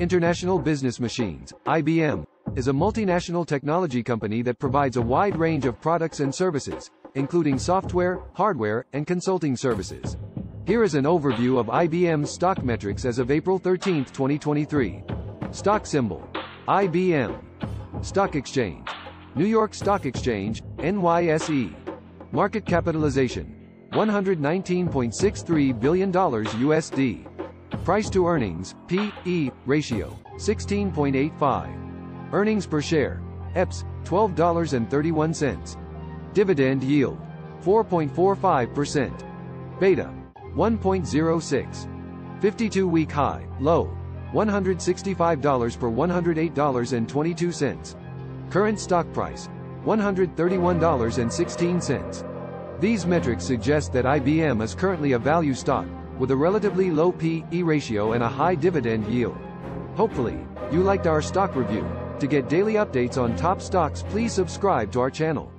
International Business Machines, IBM, is a multinational technology company that provides a wide range of products and services, including software, hardware, and consulting services. Here is an overview of IBM's stock metrics as of April 13, 2023. Stock symbol IBM. Stock exchange New York Stock Exchange, NYSE. Market capitalization $119.63 billion USD. Price to earnings, P/E, ratio, 16.85. Earnings per share, EPS, $12.31. Dividend yield, 4.45%. Beta, 1.06. 52-week high, low, $165 per $108.22. Current stock price, $131.16. These metrics suggest that IBM is currently a value stock, with a relatively low P/E ratio and a high dividend yield. Hopefully, you liked our stock review. To get daily updates on top stocks please subscribe to our channel.